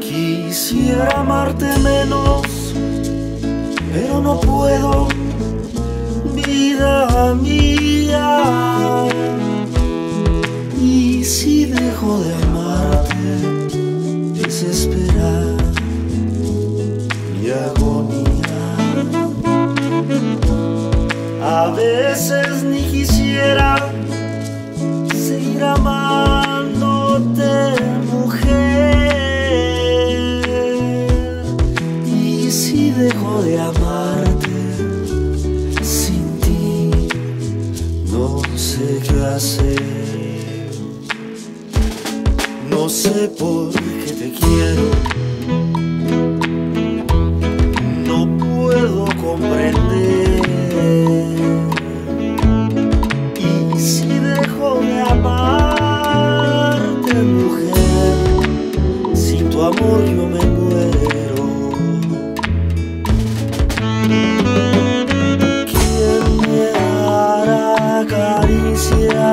Quisiera amarte menos, pero no puedo. Veces ni quisiera seguir amándote, mujer. Y si dejo de amarte sin ti, no sé qué hacer. No sé por qué te quiero. Amor yo me muero. ¿Quién me dará caricias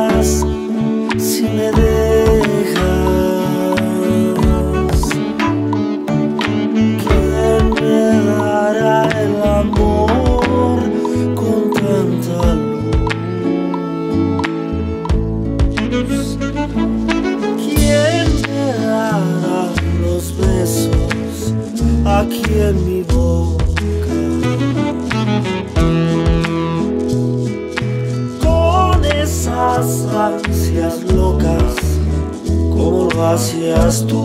aquí en mi boca? Con esas ansias locas, como lo hacías tú.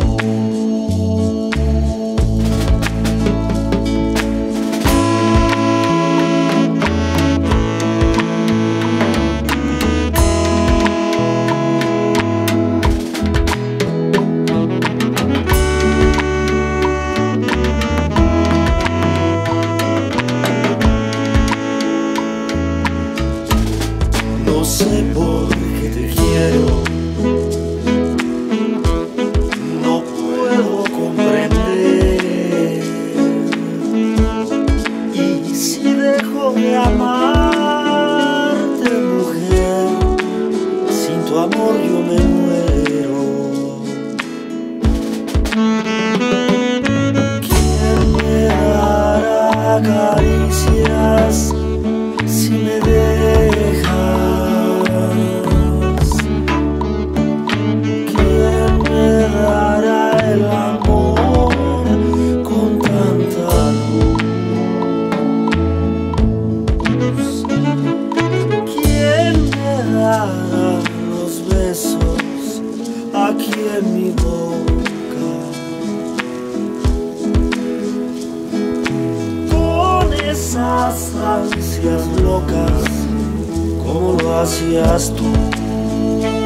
Sé por qué te quiero. Aquí en mi boca? Con esas ansias locas, como lo hacías tú.